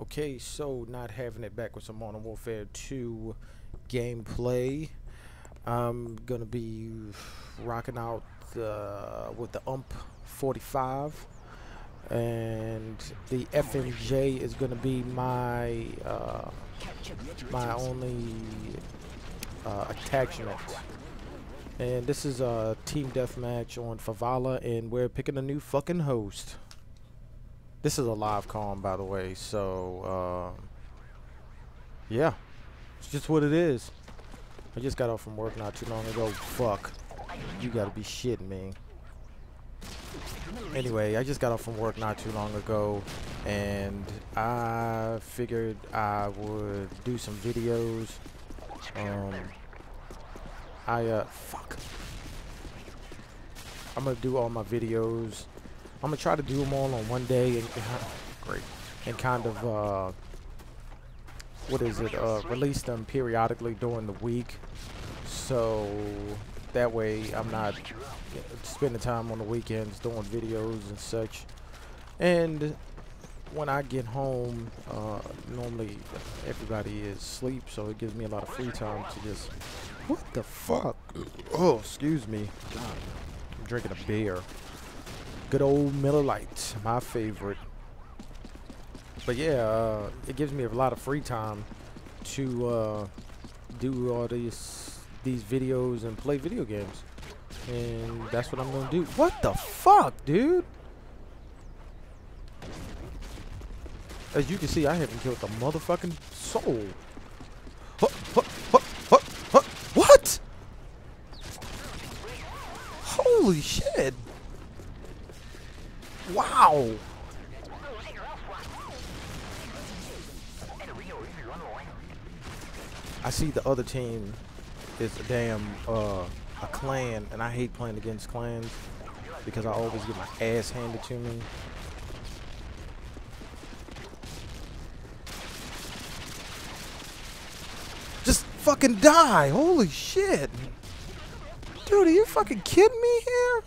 Okay, so not having it back with some Modern Warfare 2 gameplay. I'm gonna be rocking out uh, with the UMP 45, and the FMJ is gonna be my uh, my only uh, attachment. And this is a team deathmatch on Favala, and we're picking a new fucking host. This is a live com, by the way, so, uh, yeah. It's just what it is. I just got off from work not too long ago. Fuck. You gotta be shitting me. Anyway, I just got off from work not too long ago, and I figured I would do some videos. Um, I, uh, fuck. I'm gonna do all my videos I'm gonna try to do them all on one day and, great and kind of uh, what is it? Uh, release them periodically during the week, so that way I'm not spending time on the weekends doing videos and such. And when I get home, uh, normally everybody is asleep, so it gives me a lot of free time to just. What the fuck? Oh, excuse me. God, I'm drinking a beer. Good old Miller Lite, my favorite. But yeah, uh, it gives me a lot of free time to uh, do all these these videos and play video games. And that's what I'm gonna do. What the fuck, dude? As you can see, I haven't killed the motherfucking soul. What? Holy shit! Wow! I see the other team is a damn uh, a clan, and I hate playing against clans because I always get my ass handed to me. Just fucking die! Holy shit! Dude, are you fucking kidding me here?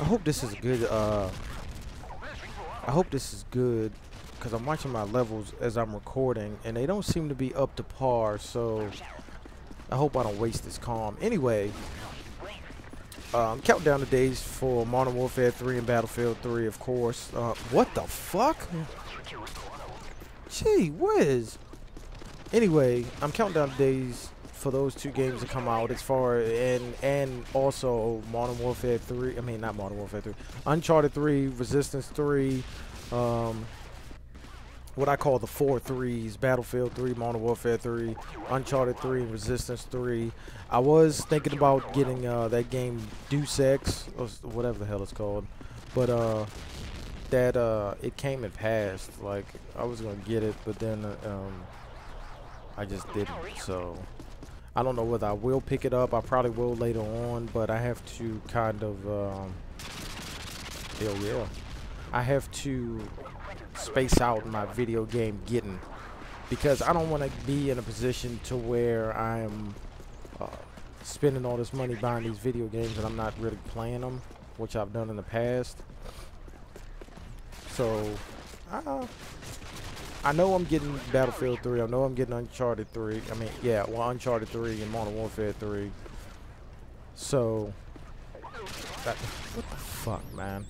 I hope this is good. Uh, I hope this is good because I'm watching my levels as I'm recording, and they don't seem to be up to par. So I hope I don't waste this comm. Anyway, um, count down the days for Modern Warfare 3 and Battlefield 3, of course. Uh, what the fuck? Gee whiz. Anyway, I'm counting down the days for those two games to come out as far and and also Modern Warfare 3 I mean not Modern Warfare 3 Uncharted 3 Resistance 3 um, what I call the four threes Battlefield 3 Modern Warfare 3 Uncharted 3 Resistance 3 I was thinking about getting uh, that game Deus Ex or whatever the hell it's called but uh, that uh, it came and passed like I was gonna get it but then uh, um, I just didn't so I don't know whether I will pick it up. I probably will later on, but I have to kind of, um, yeah. I have to space out my video game getting because I don't want to be in a position to where I'm uh, spending all this money buying these video games and I'm not really playing them, which I've done in the past. So, uh, I know I'm getting Battlefield 3. I know I'm getting Uncharted 3. I mean, yeah, well, Uncharted 3 and Modern Warfare 3. So, that, what the fuck, man?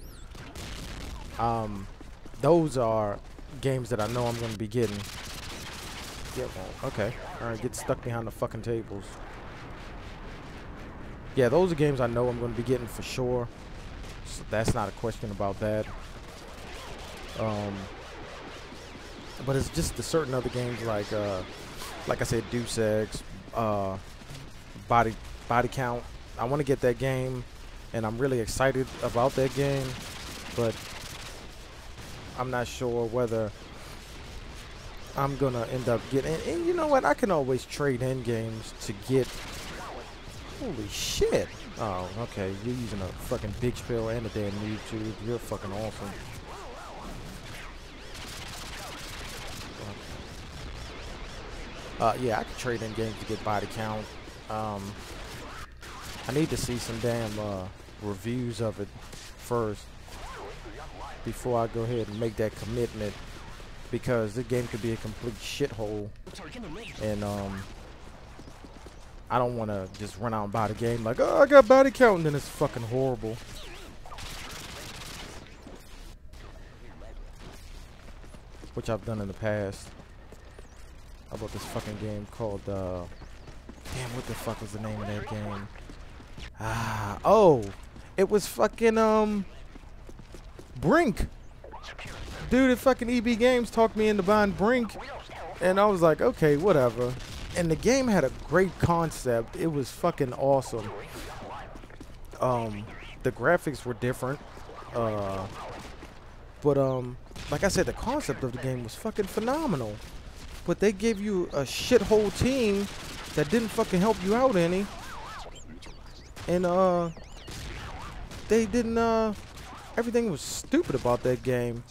Um, those are games that I know I'm going to be getting. Yeah, well, okay. Alright, get stuck behind the fucking tables. Yeah, those are games I know I'm going to be getting for sure. So that's not a question about that. Um, but it's just the certain other games like uh, like I said, Deus Ex, uh, Body Body Count. I want to get that game, and I'm really excited about that game, but I'm not sure whether I'm gonna end up getting. And, and you know what? I can always trade in games to get. Holy shit! Oh, okay. You're using a fucking big spill and a damn YouTube. You're fucking awesome. Uh, yeah, I could trade in games to get body count. Um, I need to see some damn uh, reviews of it first. before I go ahead and make that commitment because the game could be a complete shithole and um I don't want to just run out and buy the game like oh I got body count and then it's fucking horrible which I've done in the past I bought this fucking game called uh damn what the fuck was the name of that game ah oh it was fucking um Brink dude at fucking EB Games talked me into buying Brink, and I was like, okay, whatever. And the game had a great concept. It was fucking awesome. Um, the graphics were different, uh, but um, like I said, the concept of the game was fucking phenomenal. But they gave you a shithole team that didn't fucking help you out any, and uh, they didn't uh, everything was stupid about that game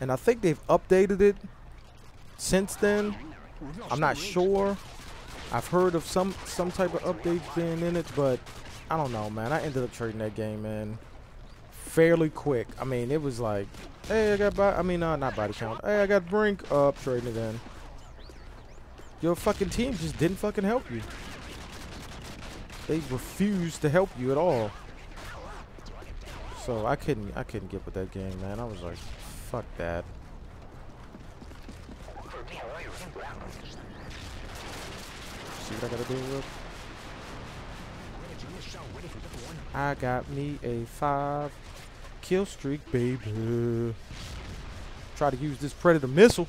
and I think they've updated it since then. I'm not sure. I've heard of some some type of updates being in it, but I don't know, man. I ended up trading that game in fairly quick. I mean, it was like, hey, I got body. I mean, uh, not body count. Hey, I got Brink up, trading it in. Your fucking team just didn't fucking help you. They refused to help you at all. So I couldn't I couldn't get with that game, man. I was like, Fuck that. See what I gotta do with? I got me a five kill streak, baby. Try to use this predator missile.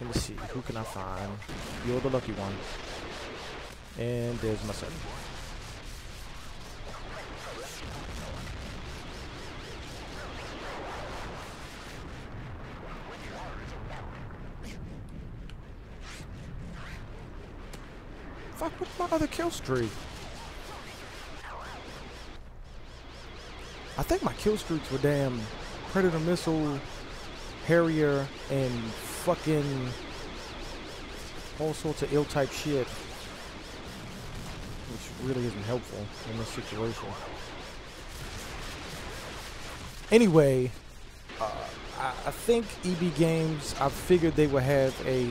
Let me see. Who can I find? You're the lucky one. And there's my son. fuck with my other kill streak? I think my kill streaks were damn Predator Missile, Harrier, and fucking all sorts of ill type shit. Which really isn't helpful in this situation. Anyway, uh, I, I think EB Games, I figured they would have a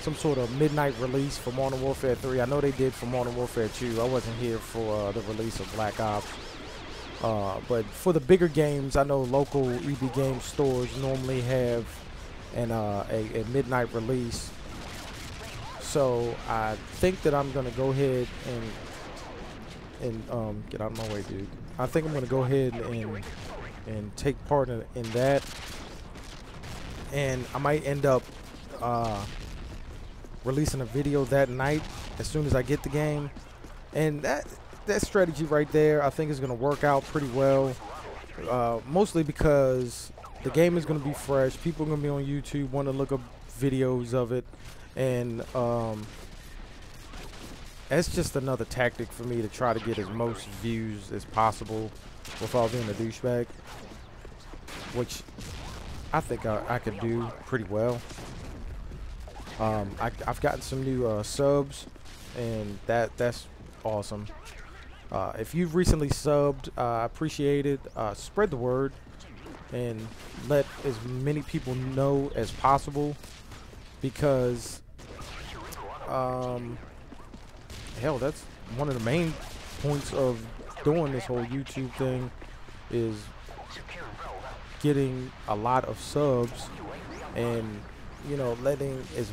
some sort of midnight release for Modern Warfare 3. I know they did for Modern Warfare 2. I wasn't here for uh, the release of Black Ops. Uh, but for the bigger games, I know local EB game stores normally have an uh, a, a, midnight release. So I think that I'm gonna go ahead and and um, get out of my way, dude. I think I'm gonna go ahead and and take part in, in that, and I might end up uh, releasing a video that night as soon as I get the game. And that that strategy right there, I think is to work out pretty well. Uh, mostly because the game is going to be fresh. People are going to be on YouTube, want to look up videos of it. And um, that's just another tactic for me to try to get as most views as possible without being a douchebag. Which I think I, I could do pretty well. Um, I, have gotten some new uh, subs, and that that's awesome. Uh, if you've recently subbed, uh, I appreciate it. Uh, spread the word and let as many people know as possible because, um, hell, that's one of the main points of doing this whole YouTube thing is getting a lot of subs and you know, letting as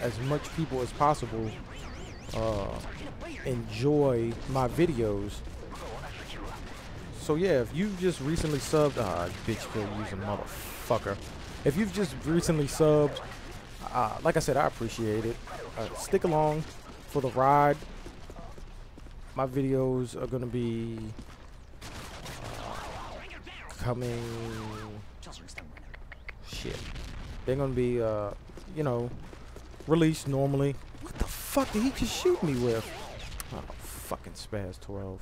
as much people as possible uh, enjoy my videos. So yeah, if you've just recently subbed, ah, bitch, still using motherfucker. If you've just recently subbed, uh, like I said, I appreciate it. Uh, stick along for the ride. My videos are gonna be uh, coming. Shit. They're gonna be, uh, you know, released normally. What the fuck did he just shoot me with? Oh, fucking SPAS-12.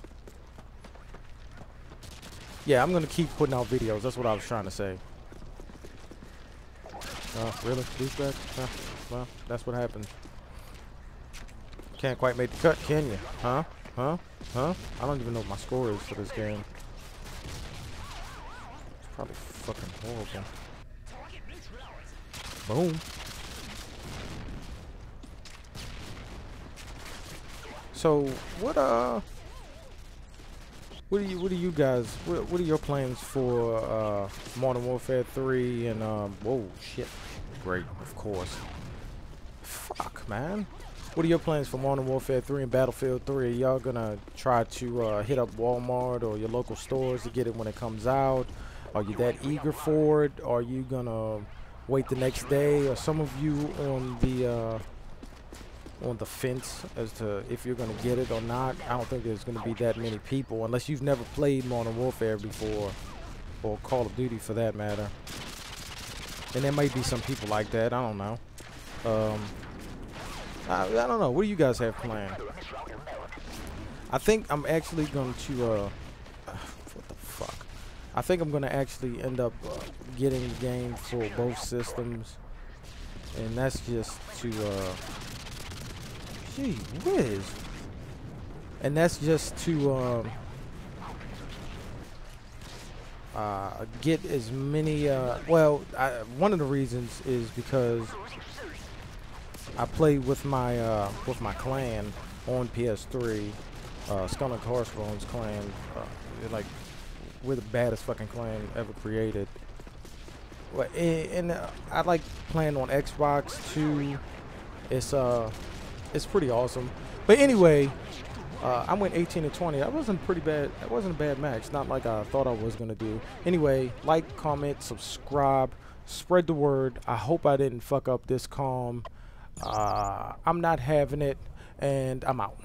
Yeah, I'm gonna keep putting out videos. That's what I was trying to say. Oh, really? Douchebag? Huh. Well, that's what happened. Can't quite make the cut, can you? Huh? Huh? Huh? I don't even know what my score is for this game. It's Probably fucking horrible. Boom. So what uh what do you what do you guys what, what are your plans for uh Modern Warfare 3 and um whoa shit. Great. Of course. Fuck man. What are your plans for Modern Warfare 3 and Battlefield 3 are y'all gonna try to uh, hit up Walmart or your local stores to get it when it comes out? Are you that eager for it? Are you gonna wait the next day? Or some of you on the uh on the fence as to if you're going to get it or not. I don't think there's going to be that many people unless you've never played Modern Warfare before or Call of Duty for that matter. And there might be some people like that. I don't know. Um, I, I don't know. What do you guys have planned? I think I'm actually going to, uh, what the fuck? I think I'm going to actually end up uh, getting the game for both systems. And that's just to, uh, Gee whiz. And that's just to um, uh, get as many. Uh, well, I, one of the reasons is because I play with my uh, with my clan on PS3, uh, Skull and Crossbones clan. Uh, like we're the baddest fucking clan ever created. And, uh, I like playing on Xbox too. It's uh it's pretty awesome. But anyway, uh, I went 18 to 20. That wasn't pretty bad. That wasn't a bad match. Not like I thought I was gonna do. Anyway, like, comment, subscribe, spread the word. I hope I didn't fuck up this comm. Uh, I'm not having it, and I'm out.